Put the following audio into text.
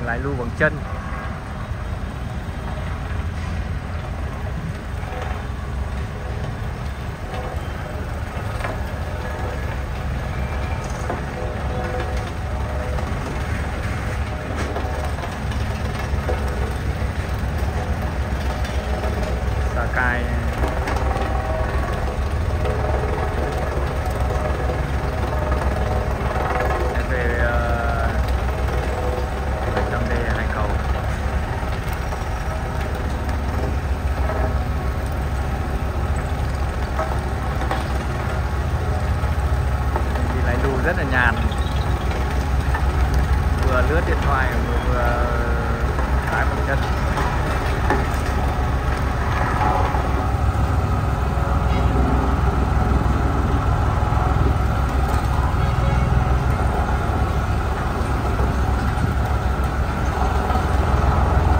Vâng, lái lưu bằng chân. Xà cài rất là nhàn. Vừa lướt điện thoại vừa vừa